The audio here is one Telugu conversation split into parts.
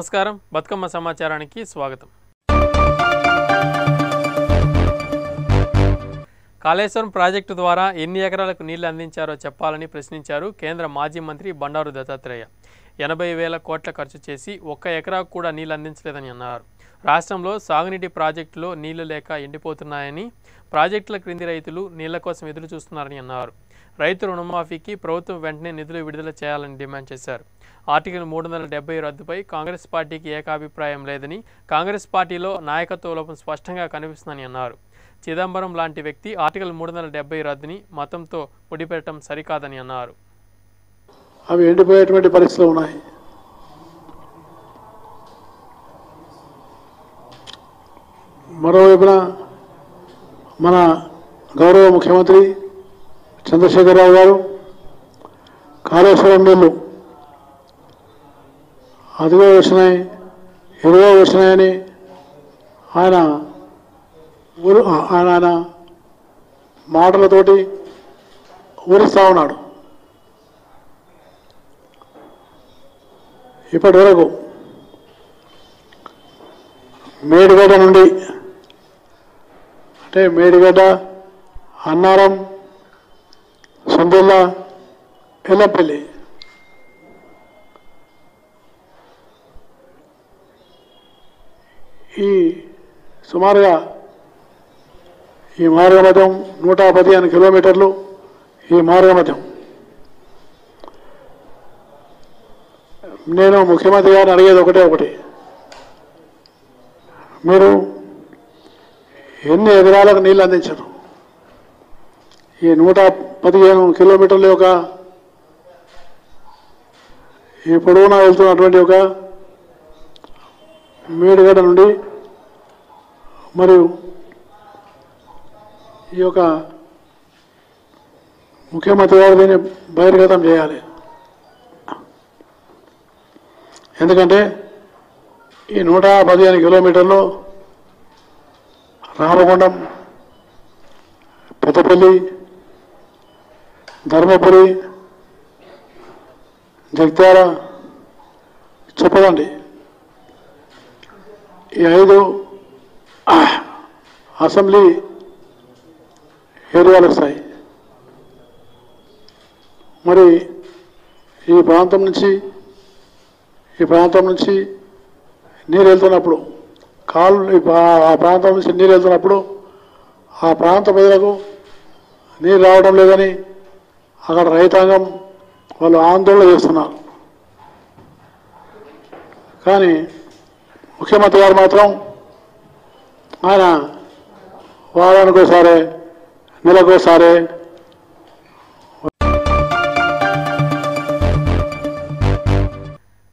నమస్కారం. బతుకమ్మ సమాచారానికి స్వాగతం. కాళేశ్వరం ప్రాజెక్టు ద్వారా ఎన్ని ఎకరాలకు నీళ్ళు అందించారో చెప్పాలని ప్రశ్నించారు కేంద్ర మాజీ మంత్రి బండారు దత్తాత్రేయ. ఎనభై వేల కోట్ల ఖర్చు చేసి ఒక్క ఎకరాకు కూడా నీళ్ళు అందించలేదని అన్నారు. రాష్ట్రంలో సాగునీటి ప్రాజెక్టులో నీళ్ళు లేక ఎండిపోతున్నాయని ప్రాజెక్టుల క్రింది రైతులు నీళ్ళ కోసం ఎదురు చూస్తున్నారని అన్నారు. రైతు రుణమాఫీకి ప్రభుత్వం వెంటనే నిధులు విడుదల చేయాలని డిమాండ్ చేశారు. ఆర్టికల్ మూడు వందల డెబ్బై రద్దుపై కాంగ్రెస్ పార్టీకి ఏకాభిప్రాయం లేదని కాంగ్రెస్ పార్టీలో నాయకత్వ లోపం స్పష్టంగా కనిపిస్తుందని అన్నారు. చిదంబరం లాంటి వ్యక్తి ఆర్టికల్ మూడు వందల డెబ్బై రద్దుని మతంతో ముడిపెట్టడం సరికాదని అన్నారు. అవి ఎండిపోయేటువంటి పరిస్థితులు ఉన్నాయి. మరోవైపున మన గౌరవ ముఖ్యమంత్రి చంద్రశేఖరరావు గారు కాళేశ్వరం నీళ్ళు అదిగో వచ్చినాయి ఎరుగో వచ్చినాయని ఆయన ఊరు ఆయన ఆయన మాటలతోటి ఊరిస్తూ ఉన్నాడు. ఇప్పటి వరకు మేడిగడ్డ నుండి అంటే మేడిగడ్డ అన్నారం సొందుల్ల ఎల్లపల్లి ఈ సుమారుగా ఈ మార్గమధ్యం నూట పదిహేను కిలోమీటర్లు ఈ మార్గమధ్యం. నేను ముఖ్యమంత్రి గారిని అడిగేది ఒకటే ఒకటి. మీరు ఎన్ని ఎకరాలకు నీళ్ళు అందించరు? ఈ నూట పదిహేను కిలోమీటర్ల యొక్క ఈ పొడవునా వెళ్తున్నటువంటి ఒక మేడిగడ్డ నుండి మరియు ఈ యొక్క ముఖ్యమంత్రి గారు దీన్ని బహిర్గతం చేయాలి. ఎందుకంటే ఈ నూట పదిహేను కిలోమీటర్లు రామగుండం పెద్దపల్లి ధర్మపురి జగిత్యాల చెప్పదండి ఈ ఐదు అసెంబ్లీ ఏరియాలు వస్తాయి. మరి ఈ ప్రాంతం నుంచి ఈ ప్రాంతం నుంచి నీరు వెళ్తున్నప్పుడు కాలు ఈ ఆ ప్రాంతం నుంచి నీరు వెళ్తున్నప్పుడు ఆ ప్రాంత ప్రజలకు నీరు రావడం లేదని అక్కడ రైతాంగం వాళ్ళు ఆందోళన చేస్తున్నారు. కానీ ముఖ్యమంత్రి గారు మాత్రం ఆయన వారానికోసారి నెలకోసారి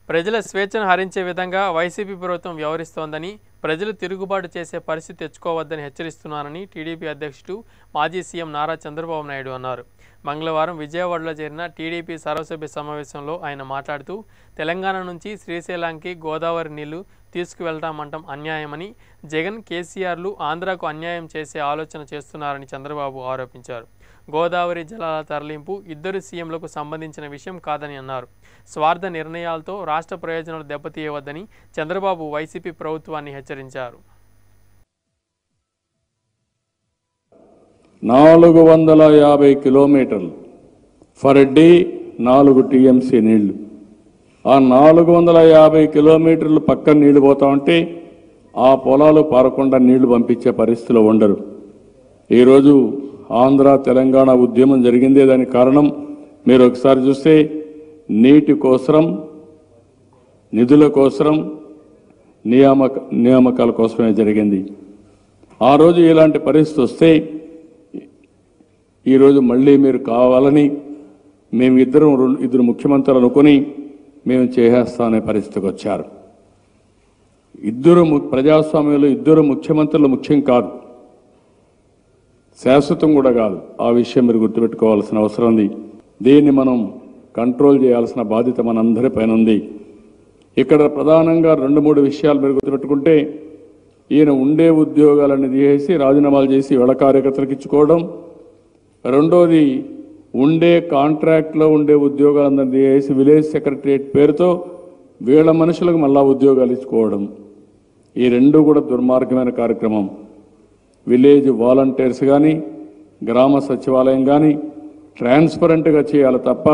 ప్రజల స్వేచ్ఛను హరించే విధంగా వైసీపీ ప్రభుత్వం వ్యవహరిస్తోందని ప్రజలు తిరుగుబాటు చేసే పరిస్థితి తెచ్చుకోవద్దని హెచ్చరిస్తున్నానని టీడీపీ అధ్యక్షుడు మాజీ సీఎం నారా చంద్రబాబు నాయుడు అన్నారు. మంగళవారం విజయవాడలో జరిగిన టీడీపీ సర్వసభ్య సమావేశంలో ఆయన మాట్లాడుతూ తెలంగాణ నుంచి శ్రీశైలానికి గోదావరి నీళ్ళు తీసుకువెళ్తామంటం అన్యాయమని జగన్ కేసీఆర్లు ఆంధ్రాకు అన్యాయం చేసే ఆలోచన చేస్తున్నారని చంద్రబాబు ఆరోపించారు. గోదావరి జలాల తరలింపు ఇద్దరు సీఎంలకు సంబంధించిన విషయం కాదని అన్నారు. స్వార్థ నిర్ణయాలతో రాష్ట్ర ప్రయోజనాలు దెబ్బతీయవద్దని చంద్రబాబు వైసీపీ ప్రభుత్వాన్ని హెచ్చరించారు. నాలుగు వందల యాభై కిలోమీటర్లు ఫర్ డే నాలుగు టీఎంసీ నీళ్ళు. ఆ నాలుగు వందల యాభై కిలోమీటర్లు పక్కన నీళ్ళు పోతా ఉంటే ఆ పొలాలు పారకుండా నీళ్ళు పంపించే పరిస్థితిలో ఉండరు. ఈరోజు ఆంధ్ర తెలంగాణ ఉద్యమం జరిగిందే దానికి కారణం. మీరు ఒకసారి చూస్తే నీటి కోసరం నిధుల కోసరం నియామక నియామకాల కోసమే జరిగింది. ఆ రోజు ఇలాంటి పరిస్థితి వస్తే ఈరోజు మళ్ళీ మీరు కావాలని మేము ఇద్దరం రెండు- ఇద్దరు ముఖ్యమంత్రులు అనుకొని మేము చేసేస్తామనే పరిస్థితికి వచ్చారు. ఇద్దరు ము- ప్రజాస్వామ్యంలో ఇద్దరు ముఖ్యమంత్రులు ముఖ్యం కాదు. శాశ్వతం కూడా కాదు. ఆ విషయం మీరు గుర్తుపెట్టుకోవాల్సిన అవసరం ఉంది. దీన్ని మనం కంట్రోల్ చేయాల్సిన బాధ్యత మనందరి పైన ఉంది. ఇక్కడ ప్రధానంగా రెండు మూడు విషయాలు మీరు గుర్తుపెట్టుకుంటే ఈయన ఉండే ఉద్యోగాలన్నీ తీసేసి రాజీనామాలు చేసి వేళ కార్యకర్తలకు ఇచ్చుకోవడం. రెండోది ఉండే కాంట్రాక్ట్లో ఉండే ఉద్యోగాలందరినీ తీసేసి విలేజ్ సెక్రటరియట్ పేరుతో వీళ్ళ మనుషులకు మళ్ళా ఉద్యోగాలు ఇచ్చుకోవడం. ఈ రెండు కూడా దుర్మార్గమైన కార్యక్రమం. విలేజ్ వాలంటీర్స్ కానీ గ్రామ సచివాలయం కానీ ట్రాన్స్పరెంట్గా చేయాలి తప్ప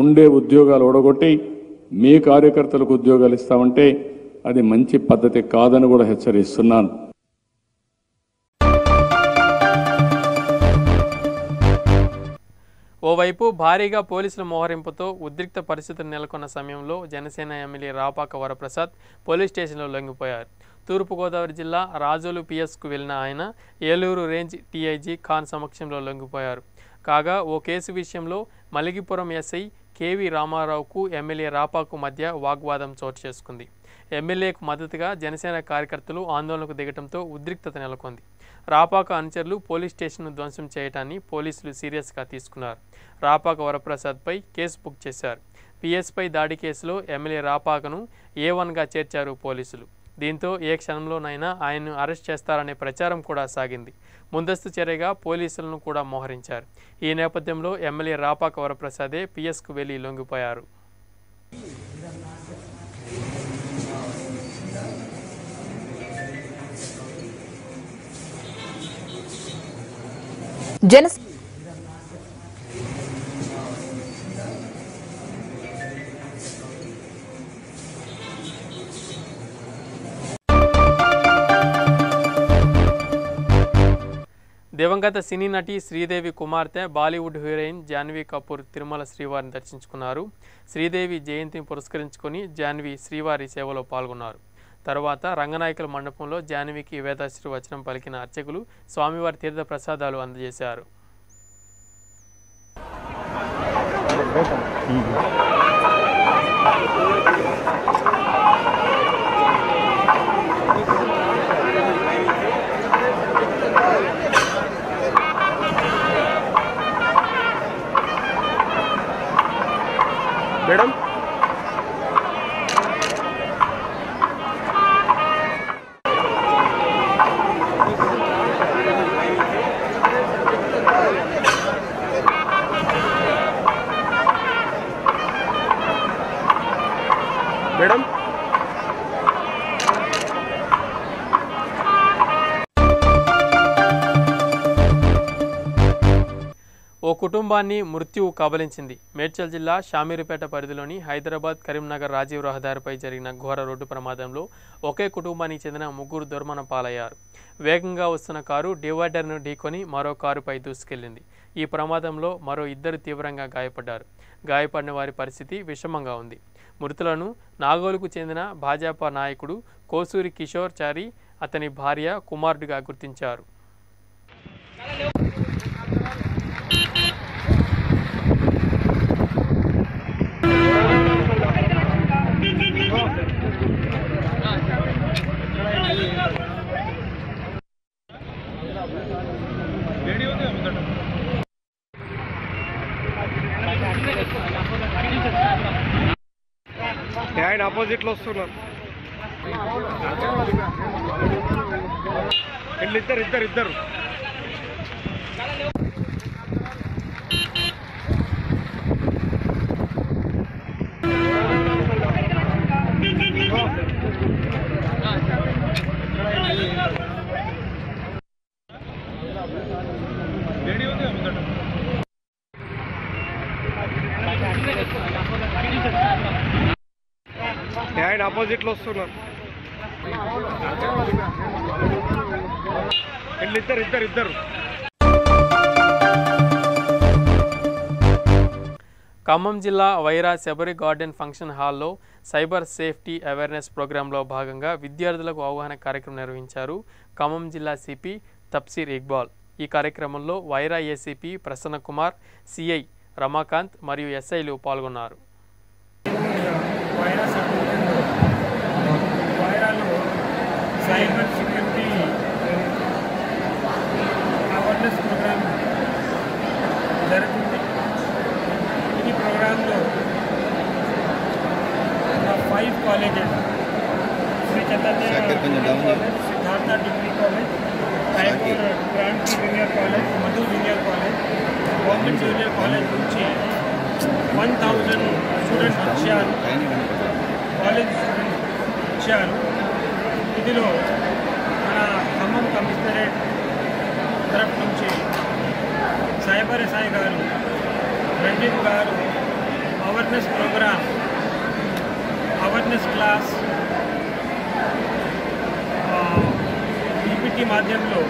ఉండే ఉద్యోగాలు ఓడగొట్టి మీ కార్యకర్తలకు ఉద్యోగాలు ఇస్తామంటే అది మంచి పద్ధతి కాదని కూడా హెచ్చరిస్తున్నాను. ఓవైపు భారీగా పోలీసుల మోహరింపుతో ఉద్రిక్త పరిస్థితులు నెలకొన్న సమయంలో జనసేన ఎమ్మెల్యే రాపాక వరప్రసాద్ పోలీస్ స్టేషన్లో లొంగిపోయారు. తూర్పుగోదావరి జిల్లా రాజోలు పిఎస్కు వెళ్ళిన ఆయన ఏలూరు రేంజ్ టీఐజీ ఖాన్ సమక్షంలో లొంగిపోయారు. కాగా ఓ కేసు విషయంలో మలిగిపురం ఎస్ఐ కేవీ రామారావుకు ఎమ్మెల్యే రాపాకు మధ్య వాగ్వాదం చోటు చేసుకుంది. ఎమ్మెల్యేకు మద్దతుగా జనసేన కార్యకర్తలు ఆందోళనకు దిగటంతో ఉద్రిక్తత నెలకొంది. రాపాక అనుచరులు పోలీస్ స్టేషన్ను ధ్వంసం చేయటాన్ని పోలీసులు సీరియస్గా తీసుకున్నారు. రాపాక వరప్రసాద్పై కేసు బుక్ చేశారు. పిఎస్పై దాడి కేసులో ఎమ్మెల్యే రాపాకను ఏ వన్గా చేర్చారు పోలీసులు? దీంతో ఏ క్షణంలోనైనా ఆయన్ను అరెస్ట్ చేస్తారనే ప్రచారం కూడా సాగింది. ముందస్తు చర్యగా పోలీసులను కూడా మోహరించారు. ఈ నేపథ్యంలో ఎమ్మెల్యే రాపాక వరప్రసాదే పిఎస్కు వెళ్ళి లొంగిపోయారు. జన దివంగత సినీ నటి శ్రీదేవి కుమార్తె బాలీవుడ్ హీరోయిన్ జాన్వీ కపూర్ తిరుమల శ్రీవారిని దర్శించుకున్నారు. శ్రీదేవి జయంతిని పురస్కరించుకొని జాన్వి శ్రీవారి సేవలో పాల్గొన్నారు. తర్వాత రంగనాయకుల మండపంలో జాన్వికి వేదాశ్రీవచనం పలికిన అర్చకులు స్వామివారి తీర్థ ప్రసాదాలు అందజేశారు మేడం కుటుంబాన్ని మృత్యువు కబలించింది. మేడ్చల్ జిల్లా షామీరుపేట పరిధిలోని హైదరాబాద్ కరీంనగర్ రాజీవ్ రహదారిపై జరిగిన ఘోర రోడ్డు ప్రమాదంలో ఒకే కుటుంబానికి చెందిన ముగ్గురు దుర్మన పాలయ్యారు. వేగంగా వస్తున్న కారు డివైడర్ను ఢీకొని మరో కారుపై దూసుకెళ్ళింది. ఈ ప్రమాదంలో మరో ఇద్దరు తీవ్రంగా గాయపడ్డారు. గాయపడిన వారి పరిస్థితి విషమంగా ఉంది. మృతులను నాగోలుకు చెందిన భాజపా నాయకుడు కోసూరి కిషోర్ చారి అతని భార్య కుమారుడిగా గుర్తించారు. ఆయన ఆపోజిట్లో వస్తున్నారు వీళ్ళు ఇద్దరు ఇద్దరు ఇద్దరు. ఆయన వస్తున్నారు ఇద్దరు ఇద్దరు ఇద్దరు. ఖమ్మం జిల్లా వైరా శబరి గార్డెన్ ఫంక్షన్ హాల్లో సైబర్ సేఫ్టీ అవేర్నెస్ ప్రోగ్రాంలో భాగంగా విద్యార్థులకు అవగాహన కార్యక్రమం నిర్వహించారు ఖమ్మం జిల్లా సిపి తప్సీర్ ఇక్బాల్. ఈ కార్యక్రమంలో వైరా ఏసీపీ ప్రసన్న కుమార్ సిఐ రమాకాంత్ మరియు ఎస్ఐలు పాల్గొన్నారు. క్లాస్ ఈపీటీ మాధ్యమంలో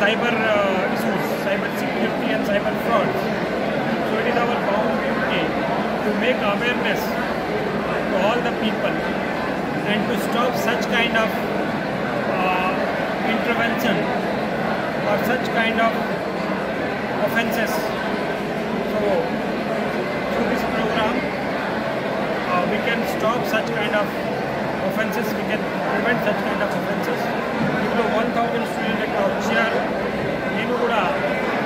cyber uh, issues, cyber security and cyber frauds. So it is our common duty to make awareness to all the people and to stop such kind of uh, intervention or such kind of offences. So through this program uh, we can stop such kind of offences, we can prevent such kind of offences. You know, 1000 విషయాలు నేను కూడా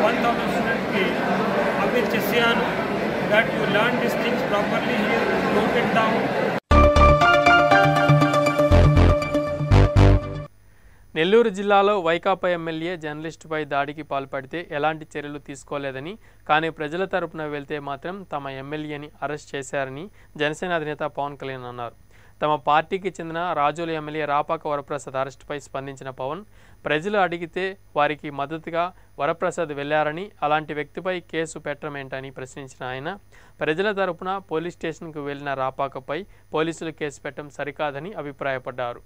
వన్ థౌసండ్ స్టూడెంట్కి అప్పీల్ చేసాను that you learn this things properly here don't down Nellore జిల్లాలో వైకాపా ఎమ్మెల్యే జర్నలిస్టుపై దాడికి పాల్పడితే ఎలాంటి చర్యలు తీసుకోలేదని కానీ ప్రజల తరపున వెళ్తే మాత్రం తమ ఎమ్మెల్యేని అరెస్ట్ చేశారని జనసేన అధినేత పవన్ కళ్యాణ్ అన్నారు. తమ పార్టీకి చెందిన రాజోలు ఎమ్మెల్యే రాపాక వరప్రసాద్ అరెస్టుపై స్పందించిన పవన్ ప్రజలు అడిగితే వారికి మద్దతుగా వరప్రసాద్ వెళ్ళారని అలాంటి వ్యక్తిపై కేసు పెట్టమేంటని ప్రశ్నించిన ఆయన ప్రజల తరపున పోలీస్ స్టేషన్కు వెళ్ళిన రాపాకపై పోలీసులు కేసు పెట్టడం సరికాదని అభిప్రాయపడ్డారు.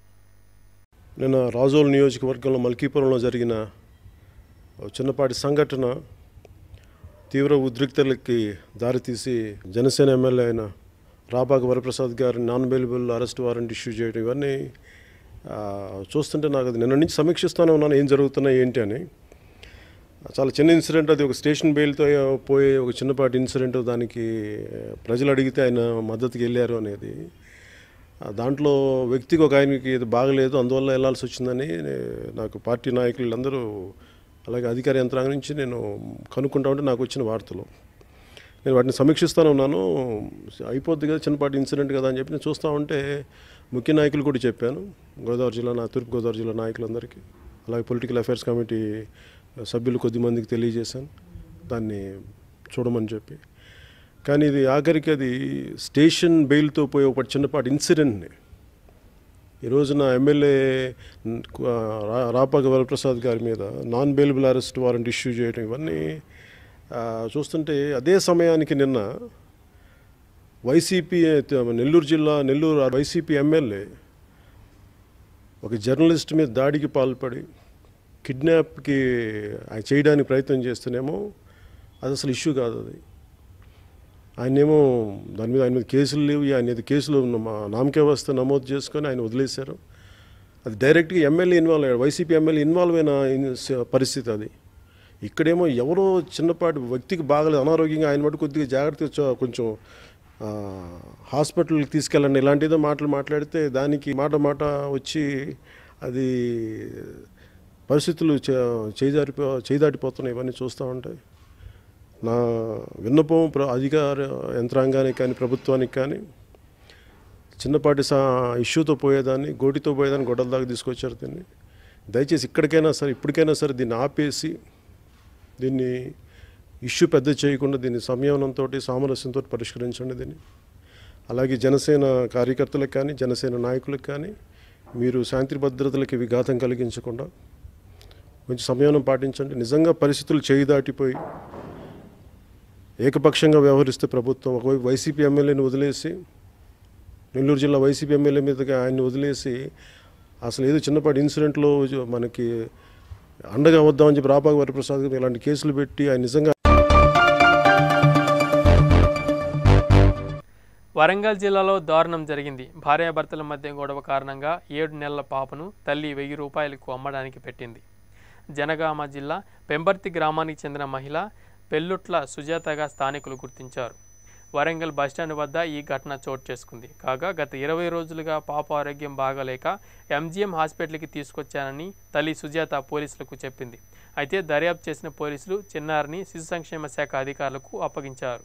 నిన్న రాజోల్ నియోజకవర్గంలో మల్కీపురంలో జరిగిన చిన్నపాటి సంఘటన తీవ్ర ఉద్రిక్తలకి దారితీసి జనసేన ఎమ్మెల్యే అయిన రాబాగ్ వరప్రసాద్ గారిని non bailable arrest warrant issue చేయడం ఇవన్నీ చూస్తుంటే నాకు అది నిన్న నుంచి సమీక్షిస్తూనే ఉన్నాను ఏం జరుగుతున్నాయి ఏంటి అని. చాలా చిన్న ఇన్సిడెంట్ అది ఒక స్టేషన్ బెయిల్తో పోయే ఒక చిన్నపాటి ఇన్సిడెంట్ దానికి ప్రజలు అడిగితే ఆయన మద్దతుకి వెళ్ళారు అనేది. దాంట్లో వ్యక్తికి ఒక ఆయనకి ఇది బాగలేదు అందువల్ల వెళ్ళాల్సి వచ్చిందని నాకు పార్టీ నాయకులు అందరూ అలాగే అధికార యంత్రాంగం నుంచి నేను కనుక్కుంటా ఉంటే నాకు వచ్చిన వార్తలు. నేను వాటిని సమీక్షిస్తూనే ఉన్నాను. అయిపోద్ది కదా చిన్నపాటి ఇన్సిడెంట్ కదా అని చెప్పి నేను చూస్తూ ఉంటే ముఖ్య నాయకులు కూడా చెప్పాను. గోదావరి జిల్లా నా తూర్పుగోదావరి జిల్లా నాయకులందరికీ అలాగే పొలిటికల్ అఫైర్స్ కమిటీ సభ్యులు కొద్దిమందికి తెలియజేశాను. దాన్ని చూడమని చెప్పి. కానీ ఇది ఆఖరికి అది స్టేషన్ బెయిల్తో పోయే ఒక చిన్నపాటి ఇన్సిడెంట్ని. ఈరోజు నా ఎమ్మెల్యే రా- రాపాక వరప్రసాద్ గారి మీద non bailable arrest warrant issue చేయడం ఇవన్నీ చూస్తుంటే అదే సమయానికి నిన్న వైసీపీ నెల్లూరు జిల్లా నెల్లూరు వైసీపీ ఎమ్మెల్యే ఒక జర్నలిస్ట్ మీద దాడికి పాల్పడి కిడ్నాప్కి ఆయన చేయడానికి ప్రయత్నం చేస్తేనేమో అది అసలు ఇష్యూ కాదు అది. ఆయనేమో దాని మీద ఆయన మీద కేసులు లేవు. ఆయన మీద కేసులు మా నామకే వ్యవస్థ నమోదు చేసుకొని ఆయన వదిలేశారు. అది డైరెక్ట్గా ఎమ్మెల్యే ఇన్వాల్వ్ అయ్యాడు. వైసీపీ ఎమ్మెల్యే ఇన్వాల్వ్ అయిన పరిస్థితి అది. ఇక్కడేమో ఎవరో చిన్నపాటి వ్యక్తికి బాగలేదు. అనారోగ్యంగా ఆయన మటు కొద్దిగా జాగ్రత్తగా కొంచెం హాస్పిటల్కి తీసుకెళ్ళండి ఇలాంటిదో మాటలు మాట్లాడితే దానికి మాట మాట వచ్చి అది పరిస్థితులు చే- చేజారిపో చేదాటిపోతున్నాయి ఇవన్నీ చూస్తూ ఉంటాయి నా విన్నపం ప్ర అధికార యంత్రాంగానికి కానీ ప్రభుత్వానికి కానీ చిన్నపాటి సా ఇష్యూతో పోయేదాన్ని గోటితో పోయేదాన్ని గొడవల దాకా తీసుకొచ్చారు దీన్ని. దయచేసి ఇక్కడికైనా సరే ఇప్పటికైనా సరే దీన్ని ఆపేసి దీన్ని ఇష్యూ పెద్ద చేయకుండా దీన్ని సంయమనంతో సామరస్యంతో పరిష్కరించండి దీన్ని. అలాగే జనసేన కార్యకర్తలకు కానీ జనసేన నాయకులకు కానీ మీరు శాంతి భద్రతలకు విఘాతం కలిగించకుండా కొంచెం సంయమనం పాటించండి. నిజంగా పరిస్థితులు చేయి దాటిపోయి ఏకపక్షంగా వ్యవహరిస్తే ప్రభుత్వం ఒకవైపు వైసీపీ ఎమ్మెల్యేని వదిలేసి నెల్లూరు జిల్లా వైసీపీ ఎమ్మెల్యే మీదగా ఆయన్ని వదిలేసి అసలు ఏదో చిన్నపాటి ఇన్సిడెంట్లో మనకి అండగా వద్దామని చెప్పి రాపాక వరప్రసాద్ ఇలాంటి కేసులు పెట్టి ఆయన నిజంగా వరంగల్ జిల్లాలో దారుణం జరిగింది. భార్యాభర్తల మధ్య గొడవ కారణంగా ఏడు నెలల పాపను తల్లి వెయ్యి రూపాయలకు అమ్మడానికి పెట్టింది. జనగామ జిల్లా పెంబర్తి గ్రామానికి చెందిన మహిళ పెల్లుట్ల సుజాతగా స్థానికులు గుర్తించారు. వరంగల్ బస్టాండ్ వద్ద ఈ ఘటన చోటు చేసుకుంది. కాగా గత ఇరవై రోజులుగా పాప ఆరోగ్యం బాగలేక ఎంజీఎం హాస్పిటల్కి తీసుకొచ్చానని తల్లి సుజాత పోలీసులకు చెప్పింది. అయితే దర్యాప్తు చేసిన పోలీసులు చిన్నారిని శిశు సంక్షేమ శాఖ అధికారులకు అప్పగించారు.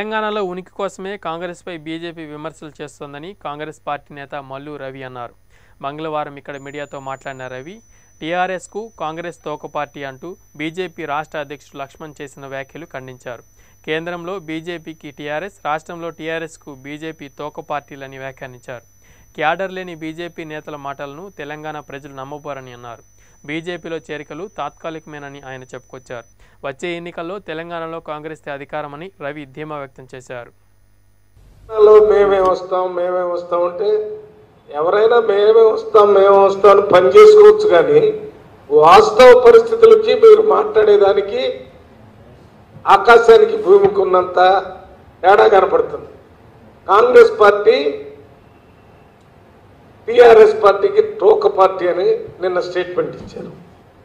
తెలంగాణలో ఉనికి కోసమే కాంగ్రెస్పై బీజేపీ విమర్శలు చేస్తోందని కాంగ్రెస్ పార్టీ నేత మల్లు రవి అన్నారు. మంగళవారం ఇక్కడ మీడియాతో మాట్లాడిన రవి టీఆర్ఎస్కు కాంగ్రెస్ తోక పార్టీ అంటూ బీజేపీ రాష్ట్ర అధ్యక్షుడు లక్ష్మణ్ చేసిన వ్యాఖ్యలు ఖండించారు. కేంద్రంలో బీజేపీకి టీఆర్ఎస్ రాష్ట్రంలో టీఆర్ఎస్కు బీజేపీ తోక పార్టీలని వ్యాఖ్యానించారు. క్యాడర్ లేని బీజేపీ నేతల మాటలను తెలంగాణ ప్రజలు నమ్మబోరని అన్నారు. బీజేపీలో చేరికలు తాత్కాలికమేనని ఆయన చెప్పుకొచ్చారు. వచ్చే ఎన్నికల్లో తెలంగాణలో కాంగ్రెస్ అధికారమని రవి ధీమా వ్యక్తం చేశారు. మేమే వస్తాం మేమే వస్తాం అంటే ఎవరైనా మేమే వస్తాం మేమే వస్తాం అని పని చేసుకోవచ్చు కానీ వాస్తవ పరిస్థితులకి మీరు మాట్లాడేదానికి ఆకాశానికి భూమికి ఉన్నంత తేడా కనపడుతుంది. కాంగ్రెస్ పార్టీ టిఆర్ఎస్ పార్టీకి టోక పార్టీ అని నిన్న స్టేట్మెంట్ ఇచ్చారు.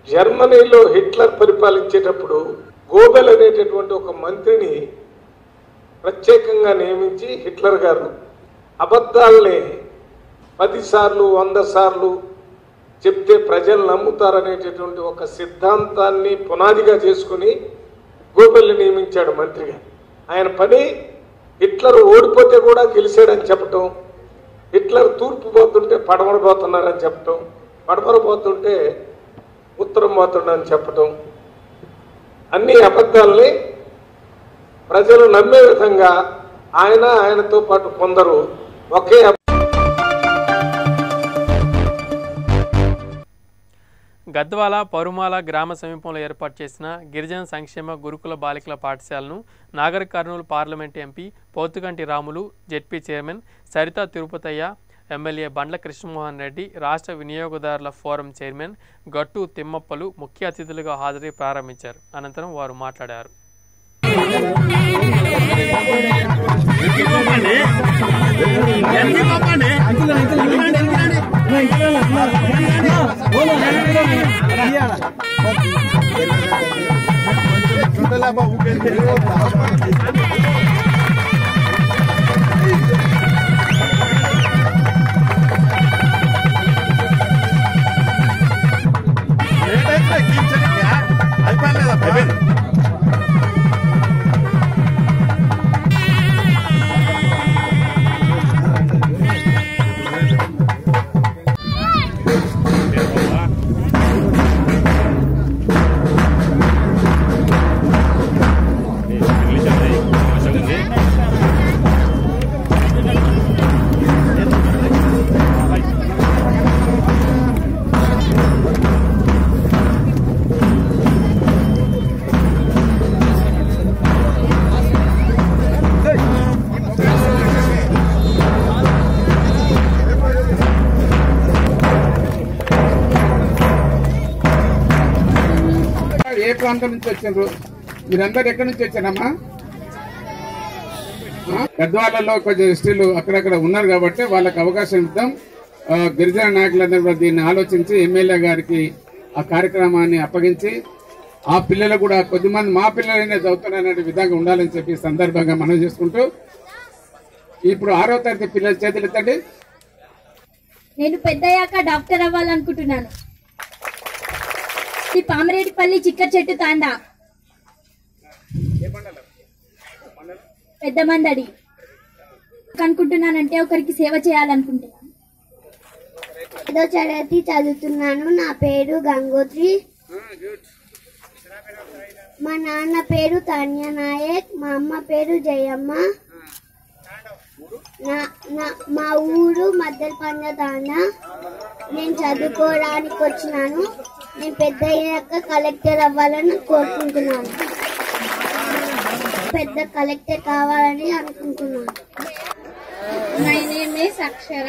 జర్మనీలో హిట్లర్ పరిపాలించేటప్పుడు గోబెల్ అనేటటువంటి ఒక మంత్రిని ప్రత్యేకంగా నియమించి హిట్లర్ గారు అబద్ధాలని పదిసార్లు వంద సార్లు చెప్తే ప్రజలు నమ్ముతారనేటటువంటి ఒక సిద్ధాంతాన్ని పునాదిగా చేసుకుని గోబెల్ని నియమించాడు మంత్రిగా ఆయన పని హిట్లర్ ఓడిపోతే కూడా గెలిచాడని చెప్పటం హిట్లర్ తూర్పు పోతుంటే పడమర పోతున్నారని చెప్పటం పడమర పోతుంటే ఉత్తరం పోతున్నారని చెప్పటం అన్ని అబద్ధాలని ప్రజలు నమ్మే విధంగా ఆయన ఆయనతో పాటు కొందరు ఒకే గద్వాల పరుమాల గ్రామ సమీపంలో ఏర్పాటు చేసిన గిరిజన సంక్షేమ గురుకుల బాలికల పాఠశాలను Nagar Kurnool parliament MP Pothuganti Ramulu ZP chairman Saritha Tirupathaiah MLA Bandla Krishnamohan Reddy రాష్ట్ర వినియోగదారుల ఫోరం చైర్మన్ గట్టు తిమ్మప్పలు ముఖ్య అతిథులుగా హాజరై ప్రారంభించారు అనంతరం వారు మాట్లాడారు ఇంగ్లీష్ అంటే ప్రాంతం నుంచి వచ్చారు? మీరందరు ఎక్కడి నుంచి వచ్చారమ్మా? పెద్దవాళ్ళలో కొంచెం ఎస్టీలు అక్కడక్కడ ఉన్నారు కాబట్టి వాళ్ళకి అవకాశం ఇద్దాం. గిరిజన నాయకులందరూ కూడా దీన్ని ఆలోచించి ఎమ్మెల్యే గారికి ఆ కార్యక్రమాన్ని అప్పగించి ఆ పిల్లలు కూడా కొద్దిమంది మా పిల్లలైనా చదువుతున్నారనే విధంగా ఉండాలని చెప్పి సందర్భంగా మనం చేసుకుంటూ ఇప్పుడు ఆరో తరగతి పిల్లల చేతులు ఎత్తండి. నేను పెద్దయ్యాక డాక్టర్ అవ్వాలనుకుంటున్నాను. శ్రీ పామరేటిపల్లి చిక్క చెట్టు తాండా. పెద్ద మందడి. అనుకుంటున్నానంటే ఒకరికి సేవ చేయాలనుకుంటున్నాను ఐదో తరగతి చదువుతున్నాను. నా పేరు గంగోత్రి. మా నాన్న పేరు తాన్య నాయక్. మా అమ్మ పేరు జయమ్మ. నా నా మా ఊరు మద్దెలపండ తాండ. నేను చదువుకోవడానికి వచ్చినాను. నేను పెద్ద అయ్యాక కలెక్టర్ అవ్వాలని కోరుకుంటున్నాను. పెద్ద కలెక్టర్ కావాలని అనుకుంటున్నాను. My name is Akshara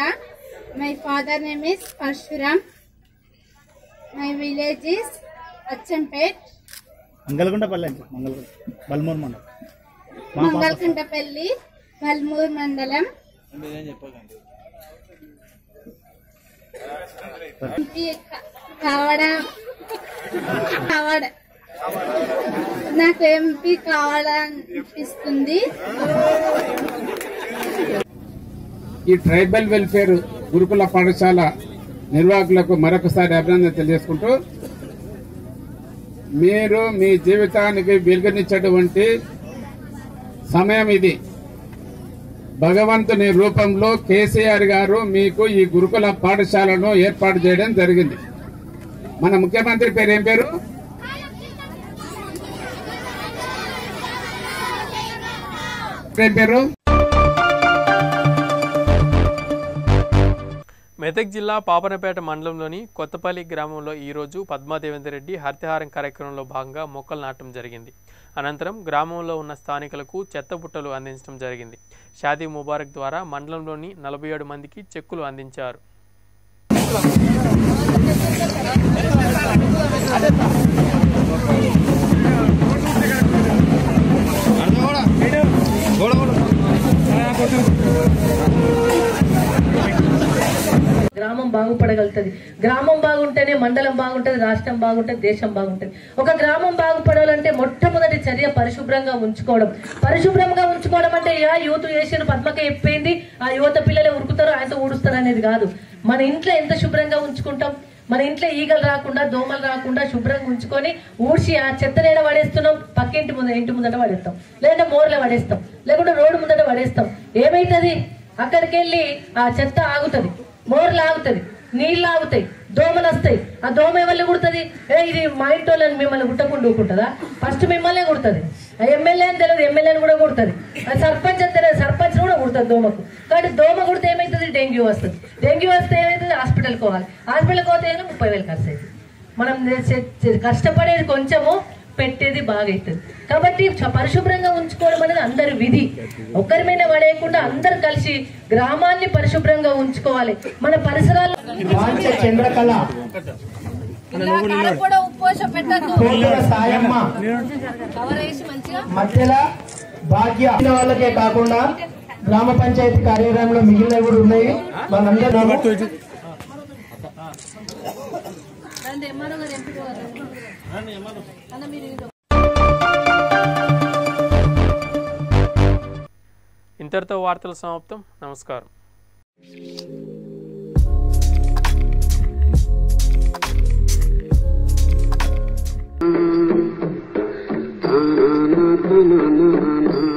my father name is Parashuram my village is Achampet Mangalaguntapalli అంటే మంగళగుంట బల్మూరు మండలం. మంగళకుంటపల్లి మల్మూర్ మండలం. కావడం. కావడం. నాకు ఎంపీ కావాలనిపిస్తుంది. ఈ ట్రైబల్ వెల్ఫేర్ గురుకుల పాఠశాల నిర్వాహకులకు మరొకసారి అభినందన తెలియజేసుకుంటూ మీరు మీ జీవితానికి వెలుగునిచ్చేటువంటి సమయం ఇది. భగవంతుని రూపంలో కేసీఆర్ గారు మీకు ఈ గురుకుల పాఠశాలను ఏర్పాటు చేయడం జరిగింది. మన ముఖ్యమంత్రి పేరు ఏం పేరు? ఏం పేరు? మెదక్ జిల్లా పాపనపేట మండలంలోని కొత్తపల్లి గ్రామంలో ఈరోజు పద్మాదేవేందర్ రెడ్డి హరితహారం కార్యక్రమంలో భాగంగా మొక్కలు నాటడం జరిగింది. అనంతరం గ్రామంలో ఉన్న స్థానికులకు చెత్త బుట్టలు అందించడం జరిగింది. షాదీ ముబారక్ ద్వారా మండలంలోని నలభై ఏడు మందికి చెక్కులు అందించారు. గ్రామం బాగుపడగలుగుతుంది. గ్రామం బాగుంటేనే మండలం బాగుంటుంది రాష్ట్రం బాగుంటుంది దేశం బాగుంటుంది. ఒక గ్రామం బాగుపడాలంటే మొట్టమొదటి చర్య పరిశుభ్రంగా ఉంచుకోవడం. పరిశుభ్రంగా ఉంచుకోవడం అంటే యా యువత వేసిన పద్మక ఎప్పింది ఆ యువత పిల్లలే ఉరుకుతారు ఆయనతో ఊడుస్తారు అనేది కాదు. మన ఇంట్లో ఎంత శుభ్రంగా ఉంచుకుంటాం? మన ఇంట్లో ఈగలు రాకుండా దోమలు రాకుండా శుభ్రంగా ఉంచుకొని ఊడ్చి ఆ చెత్త నీడ పడేస్తున్నాం పక్కింటి ముందర ఇంటి ముందట పడేస్తాం. లేదంటే మోర్లో పడేస్తాం. లేకుంటే రోడ్డు ముందట పడేస్తాం. ఏమైతుంది? అక్కడికి వెళ్ళి ఆ చెత్త ఆగుతుంది. మోర్లు ఆగుతుంది నీళ్ళు ఆగుతాయి దోమలు వస్తాయి. ఆ దోమ ఎవరిని కుడుతుంది? ఏ ఇది మా ఇంటి వాళ్ళని మిమ్మల్ని కుట్టకుండా ఊకుంటుందా? ఫస్ట్ మిమ్మల్నే కుడుతుంది. ఆ ఎమ్మెల్యే అని తెలియదు ఎమ్మెల్యేని కూడా కుడుతుంది. ఆ సర్పంచ్ అని తెలియదు సర్పంచ్ కూడా కుడుతుంది దోమకు. కాబట్టి దోమ కుడితే ఏమవుతుంది డెంగ్యూ వస్తుంది. డెంగ్యూ వస్తే ఏమవుతుంది హాస్పిటల్కి పోవాలి. హాస్పిటల్కి పోతే ముప్పై వేలు ఖర్చు అవుతుంది మనం కష్టపడేది కొంచెము పెట్టేది బాగా అవుతుంది కాబట్టి పరిశుభ్రంగా ఉంచుకోవడం అనేది అందరి విధి. ఒక్కరి మీద పడేయకుండా అందరు కలిసి గ్రామాన్ని పరిశుభ్రంగా ఉంచుకోవాలి. మన పరిసరాలు చంద్రకళ. కోతుల సాయమ్మ. మధ్యల భాగ్య. మిగిలిన వాళ్ళకే కాకుండా గ్రామ పంచాయతీ కార్యాలయంలో మిగిలినవి కూడా ఉన్నాయి. వాళ్ళందరూ ఇంతటితో వార్తలు సమాప్తం నమస్కారం na na na na na